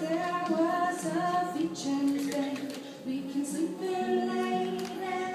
there was a beach and day. We can sleep in late.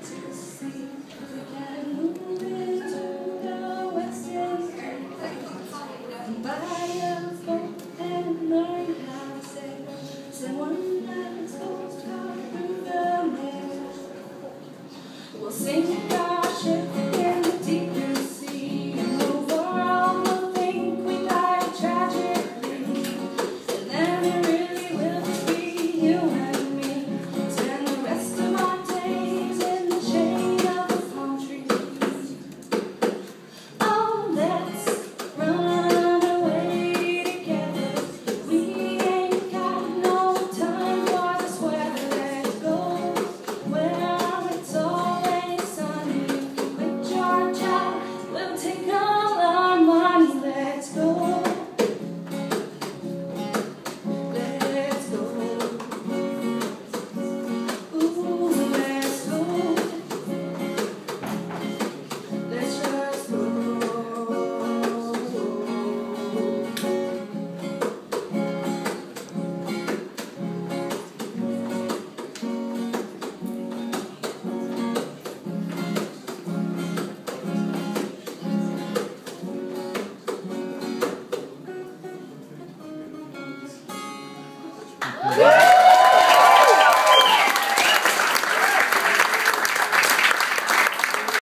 to see. Woo!